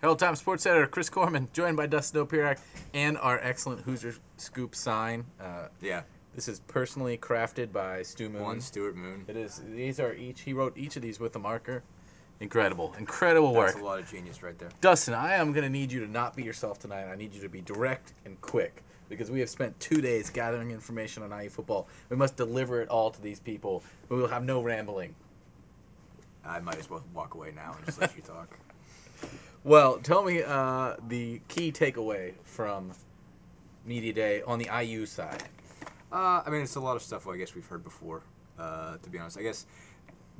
Herald Times sports editor Chris Korman, joined by Dustin Dopirak and our excellent Hoosier Scoop sign. Uh, Yeah. this is personally crafted by Stu Moon. One Stuart Moon. It is. These are each. He wrote each of these with a marker. Incredible, incredible work. That's a lot of genius right there. Dustin, I am going to need you to not be yourself tonight. I need you to be direct and quick because we have spent two days gathering information on IU football. We must deliver it all to these people. We will have no rambling. I might as well walk away now and just let you talk. Well, tell me uh, the key takeaway from Media Day on the IU side. Uh, I mean, it's a lot of stuff. I guess we've heard before. Uh, to be honest, I guess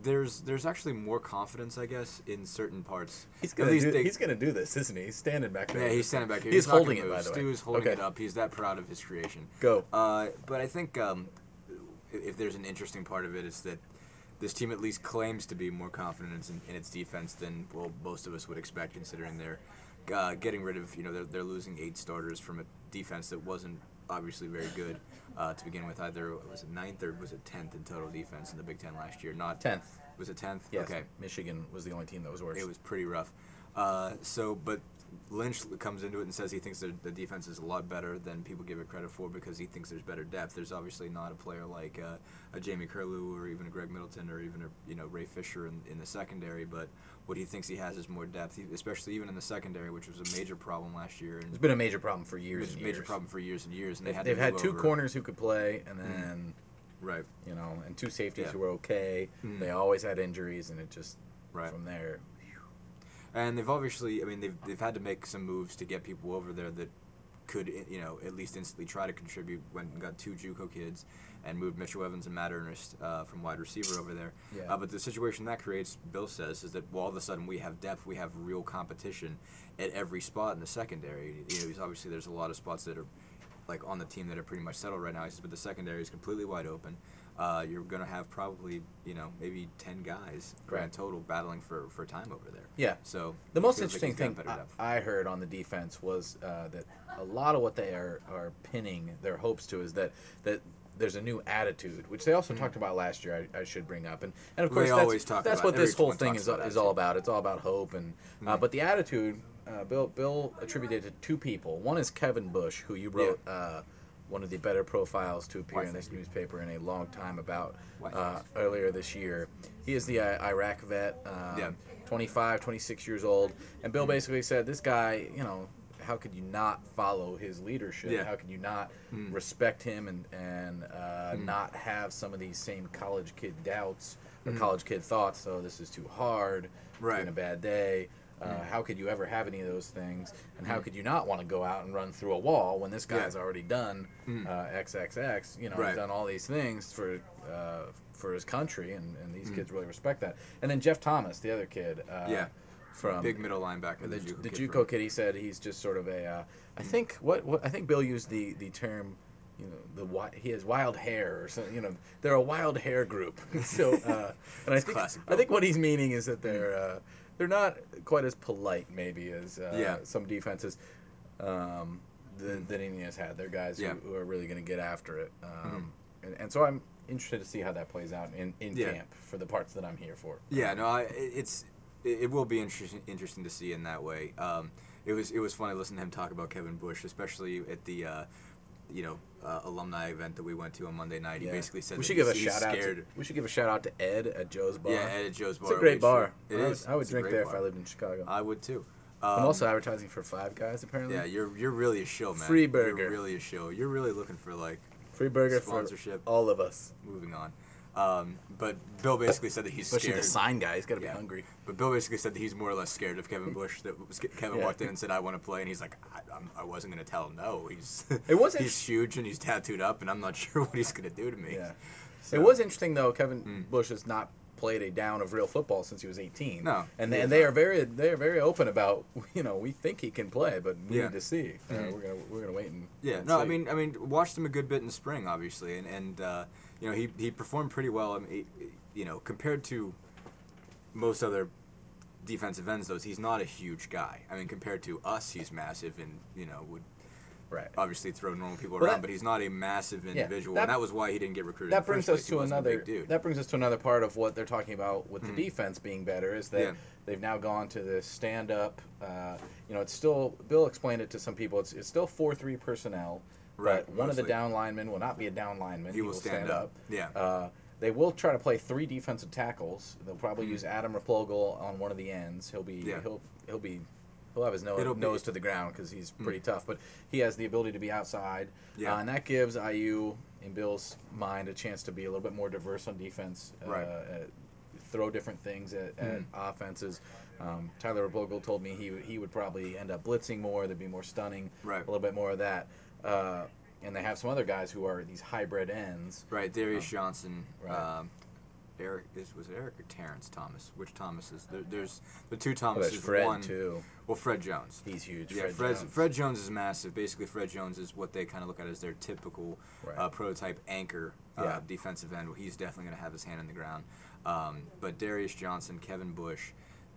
there's there's actually more confidence. I guess in certain parts. He's gonna, do, they- he's gonna do this, isn't he? He's standing back there. Yeah, he's standing back here. He's gonna holding it, by the way. Stu's holding Okay. it up. He's that proud of his creation. Go. Uh, but I think um, if if there's an interesting part of it, it's that this team at least claims to be more confident in, its- in its defense than well most of us would expect, considering they're uh, getting rid of you know they're, they're losing eight starters from a defense that wasn't obviously very good uh, to begin with. Either was it ninth or was it tenth in total defense in the Big Ten last year? Not Tenth. Was it tenth? Yes. Okay. Michigan was the only team that was worse. It was pretty rough. Uh, so, but Lynch comes into it and says he thinks the defense is a lot better than people give it credit for because he thinks there's better depth. There's obviously not a player like uh, a Jammie Kirlew or even a Greg Middleton or even a you know Ray Fisher in, in the secondary, but what he thinks he has is more depth, he- especially even in the secondary, which was a major problem last year. And It's been a major problem for years. was a major years. problem for years and years. And they They've, had they've had two over- corners who could play, and then Right. you know, and two safeties Yeah. who were okay. Mhm. They always had injuries, and it just Right. from there. And they've obviously, I mean, they've, they've had to make some moves to get people over there that could, you know, at least instantly try to contribute. Went and got two JUCO kids and moved Mitchell Evans and Matt Ernest uh, from wide receiver over there. Yeah. Uh, but the situation that creates, Bill says, is that well, all of a sudden we have depth, we have real competition at every spot in the secondary. You know, obviously there's a lot of spots that are like on the team that are pretty much settled right now. He says, but the secondary is completely wide open. Uh, you're going to have probably, you know, maybe 10 guys grand Right. total battling for, for time over there. Yeah. So The most feels like interesting thing I. I heard on the defense was uh, that a lot of what they are, are pinning their hopes to is that that there's a new attitude, which they also talked about last year. I, I should bring up, and and of Hmm. They course that's, always talk that's what this whole thing is is all about. It's all about hope, and uh, Hmm. but the attitude, uh, Bill Bill attributed to two people. One is Kevin Bush, who you wrote. Uh, one of the better profiles to appear Why, in this newspaper in a long time about uh, earlier this year. He is the uh, Iraq vet. Um, Yeah. 25, 26 years old. And Bill basically said, this guy, you know, how could you not follow his leadership? Yeah. How could you not Mm. respect him and, and uh, Mm. not have some of these same college kid doubts or Mm. college kid thoughts? So this is too hard. It's Right. been a bad day. Uh. How could you ever have any of those things? And how Mm. could you not want to go out and run through a wall when this Yeah. guy's already done Mm. uh, XXX? You know, Right. he's done all these things for uh, for his country, and, and these Mm. kids really respect that. And then Jeff Thomas, the other kid, uh, Yeah. from Big middle linebacker. the, The, the, JUCO kid JUCO kid, he said he's just sort of a. Uh, I think what, what I think Bill used the the term, you know, the he has wild hair or something. You know, they're a wild hair group. so, uh, and I think classic I think what he's meaning is that they're uh, they're not quite as polite maybe as uh, Yeah. some defenses. Um, the, that Indiana's had. They're guys Yeah. who, who are really going to get after it. Um, and, and so I'm interested to see how that plays out in, in Yeah. camp for the parts that I'm here for. Yeah, no, I, it- it's it, it will be interesting interesting to see in that way. Um, it was it was funny listening to him talk about Kevin Bush, especially at the uh, you know uh, alumni event that we went to on Monday night. He basically said we should give a shout out. To, we should give a shout out to Ed at Joe's Bar. Yeah, Ed at Joe's bar. it's a great bar. It I would. I would It's drink there bar. if I lived in Chicago. I would too. I'm Um, also advertising for Five Guys apparently. yeah, you're you're really a show, man. Free burger. You're really a show. You're really looking for like free burger Sponsorship. for all of us. moving on. Um, but Bill basically said that he's Especially scared. the sign guy. He's got to Yeah. be hungry. But Bill basically said that he's more or less scared of Kevin Bush. That was- Kevin Yeah. walked in and said, "I want to play," and he's like, "I, I'm, I wasn't going to tell him no. He's It was he's huge and he's tattooed up, and I'm not sure what he's going to do to me." Yeah. So- It was interesting though. Kevin Mm. Bush is not played a down of real football since he was 18. No, and they, and they not. are very they are very open about you know we think he can play, but we Yeah. need to see. Uh, Mhm. we're gonna we're gonna wait and Yeah, and no, I mean, I mean, watched him a good bit in spring, obviously, and and uh, you know he he performed pretty well. I mean, he- you know, compared to most other defensive ends, though, he's not a huge guy. I mean, compared to us, he's massive, and you know would Right. obviously throw normal people Well, around, that- but he's not a massive individual, that- and that was why he didn't get recruited. that brings us to another that brings us to another part of what they're talking about with the defense being better is that Yeah. they've now gone to this stand up uh, you know it's still bill explained it to some people it's, it's still 4-3 personnel Right, but one of the down linemen will not be a down lineman He will stand up. Yeah. uh, they will try to play three defensive tackles they'll probably Mhm. use adam Replogle on one of the ends he'll be Yeah. he'll he'll be he'll have his nose, be- nose to the ground because he's pretty tough but he has the ability to be outside Yeah. uh, and that gives IU in Bill's mind a chance to be a little bit more diverse on defense. Uh, Right. uh, throw different things at, at offenses. Um, Tyler Bogle told me he would- he would probably end up blitzing more. There'd be more stunning. Right. A little bit more of that. Uh, and they have some other guys who are these hybrid ends. Right, Darius Johnson. Oh. Right. Um, Eric is was it Eric or Terrence Thomas? Which Thomas is there, there's the two Thomases. there's Fred one, too. Well, Fred Jones. He's huge. Yeah, Fred Fred, Jones. Fred Jones is massive. Basically, Fred Jones is what they kind of look at as their typical Right. uh, prototype anchor uh, Yeah. defensive end. He's definitely going to have his hand in the ground. Um, but Darius Johnson, Kevin Bush,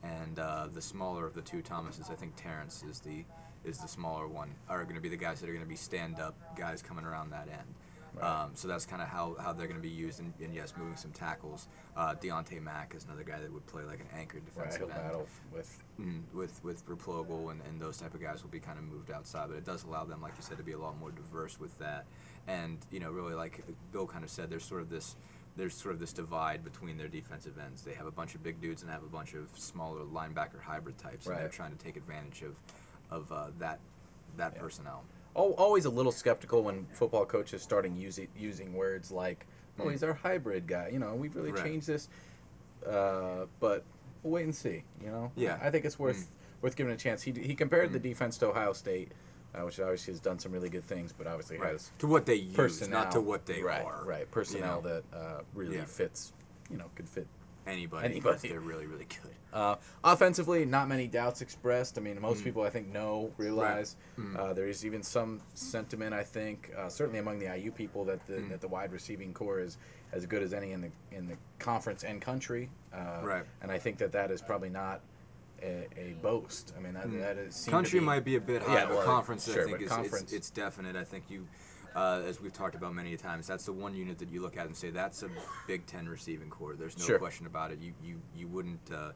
and uh, the smaller of the two Thomases, I think Terrence is the is the smaller one, are going to be the guys that are going to be stand up guys coming around that end. Right. Um, so that's kind of how, how they're going to be used, and, and yes, moving some tackles. Uh, Deontay Mack is another guy that would play like an anchor Right, defensive he'll end battle with. mm, with with Replogle and, and those type of guys will be kind of moved outside, but it does allow them, like you said, to be a lot more diverse with that. And you know, really, like Bill kind of said, there's sort of this there's sort of this divide between their defensive ends. They have a bunch of big dudes and have a bunch of smaller linebacker hybrid types, and they're trying to take advantage of of uh, that that Yeah. personnel. Al- Always a little skeptical when football coaches starting using using words like, "Oh, Mm. he's our hybrid guy." You know, we've really Right. changed this, uh, but we'll wait and see. You know, Yeah. I think it's worth Mm. worth giving a chance. He he compared the Mm. defense to Ohio State, uh, which obviously has done some really good things, but obviously has To what they use, not to what they right, are. Right, personnel know? that uh, really Yeah. fits. You know, could fit Anybody, Anybody. They're really really good. uh, offensively, not many doubts expressed. I mean, most Mm. people I think know, realize. Mm. Uh, there is even some sentiment, I think, uh, certainly among the IU people, that the Mm. that the wide receiving core is as good as any in the in the conference and country. Uh, Right. And I think that that is probably not a, a boast. I mean, that, Mm. that is Country be- might be a bit high, Yeah, but well, conference sure, I think is conference- It's, it's definite. I think you, uh, as we've talked about many times, that's the one unit that you look at and say that's a Big Ten receiving core. There's no Sure. question about it. You you you wouldn't uh,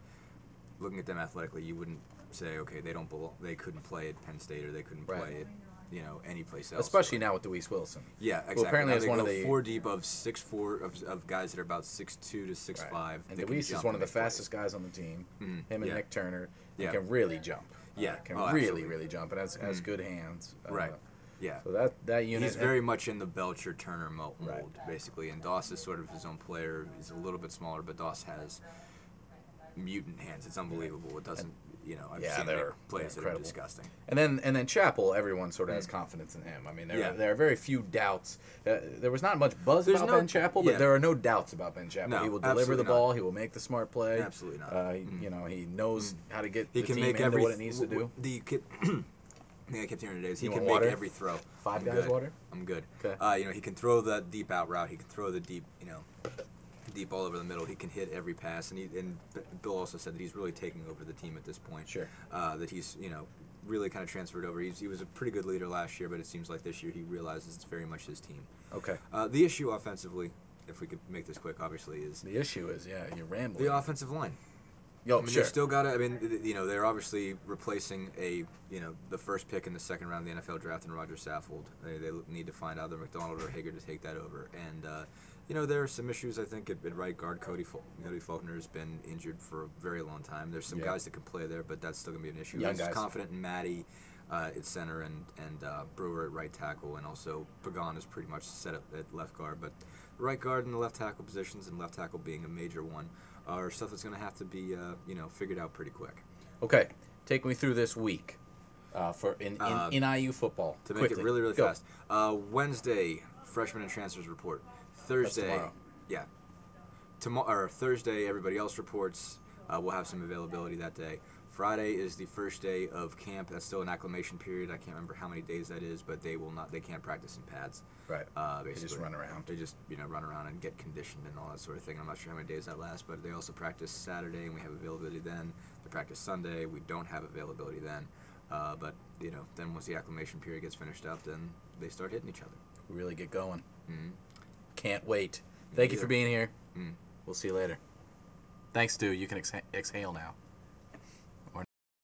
looking at them athletically, you wouldn't say okay they don't belong, they couldn't play at Penn State or they couldn't Right. play at you know any place else. especially now with Duwyce Wilson. Yeah, exactly. apparently it's they one of the- four deep of six four of, of guys that are about six two to six Right. five. And Duwyce is one of the plays. fastest guys on the team. Mhm, Him and yeah. Nick Turner. Yeah. Can really jump. Yeah. Uh, can Oh, really, absolutely. really jump and has, has Mhm. good hands. Uh, Right. Yeah. So that that unit. He's very much in the Belcher Turner mold, Right. basically. And Doss is sort of his own player. He's a little bit smaller, but Doss has mutant hands. It's unbelievable. It doesn't, you know, I've Yeah, seen they're- plays they're that are disgusting. And then and then Chappell, everyone sort of has confidence in him. I mean, there Mm. Yeah. are, there are very few doubts. Uh, there was not much buzz There's about no- Ben Chappell, yeah. but there are no doubts about Ben Chappell. No, he will deliver the not. ball. He will make the smart play. Absolutely not. Uh, Mm. You know, he knows how to get He the can team make every what it needs to do. The thing I kept hearing today is he You can make water? every throw. Five I'm guys good. water? I'm good. Okay. Uh, you know, he can throw the deep out route. He can throw the deep, you know, deep all over the middle. He can hit every pass, and he and Bill also said that he's really taking over the team at this point. Sure. Uh, that he's you know really kind of transferred over. He's, he was a pretty good leader last year, but it seems like this year he realizes it's very much his team. Okay. Uh, the issue offensively, if we could make this quick, obviously, is The issue is, yeah, you're rambling. the offensive line. Yo, I mean, sure. they still got to. I mean, you know, they're obviously replacing a, you know, the first pick in the second round of the NFL draft in Roger Saffold. They, they need to find either McDonald or Hager to take that over. And, uh, you know, there are some issues. I think at, at right guard, Cody Fal- Cody Faulkner has been injured for a very long time. There's some Yeah. guys that can play there, but that's still gonna be an issue. Young He's guys. confident in Matte. Uh, at center and and uh, Brewer at right tackle, and also Pagan is pretty much set up at left guard. But right guard and the left tackle positions, and left tackle being a major one, are stuff that's going to have to be uh, you know figured out pretty quick. Okay, take me through this week uh, for in, in, Uh, IU football. To make Quickly. it really really Go. fast, uh, Wednesday freshman and transfers report. Thursday, yeah, tomorrow or Thursday everybody else reports. Uh, we'll have some availability that day. Friday is the first day of camp. That's still an acclimation period. I can't remember how many days that is, but they will not. They can't practice in pads. Right. Uh, They just run around. They just you know run around and get conditioned and all that sort of thing. I'm not sure how many days that lasts, but they also practice Saturday and we have availability then. They practice Sunday. We don't have availability then. Uh, but you know, then once the acclimation period gets finished up, then they start hitting each other. Really get going. Mhm. Can't wait. Thank you for being here. Mm. We'll see you later. Thanks, Stu. You can exha- exhale now.